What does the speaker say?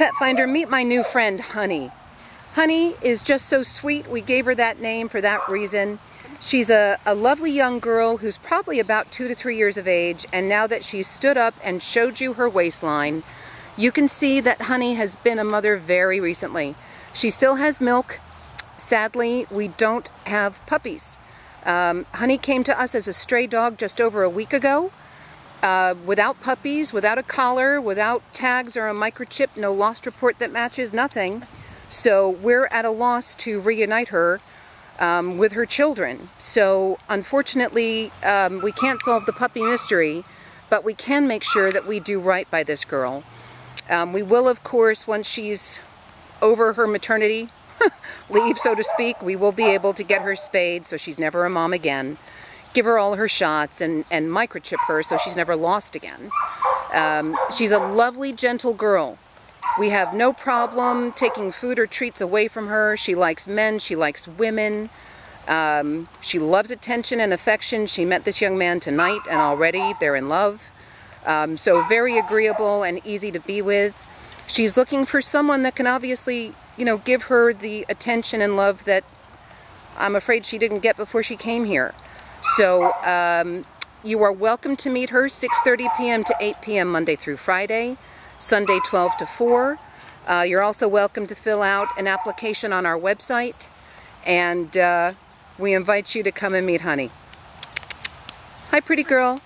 Pet Finder, meet my new friend, Honey. Honey is just so sweet. We gave her that name for that reason. She's a, a lovely young girl who's probably about two to three years of age, and now that she's stood up and showed you her waistline, you can see that Honey has been a mother very recently. She still has milk. Sadly, we don't have puppies. Um, Honey came to us as a stray dog just over a week ago. Uh, without puppies, without a collar, without tags or a microchip, no lost report that matches, nothing. So we're at a loss to reunite her um, with her children. So unfortunately, um, we can't solve the puppy mystery, but we can make sure that we do right by this girl. Um, we will, of course, once she's over her maternity leave, so to speak, we will be able to get her spayed so she's never a mom again give her all her shots and, and microchip her so she's never lost again. Um, she's a lovely, gentle girl. We have no problem taking food or treats away from her. She likes men, she likes women. Um, she loves attention and affection. She met this young man tonight and already they're in love. Um, so very agreeable and easy to be with. She's looking for someone that can obviously, you know, give her the attention and love that I'm afraid she didn't get before she came here. So um, you are welcome to meet her 6.30 p.m. to 8 p.m. Monday through Friday, Sunday 12 to 4. Uh, you're also welcome to fill out an application on our website and uh, we invite you to come and meet Honey. Hi pretty girl.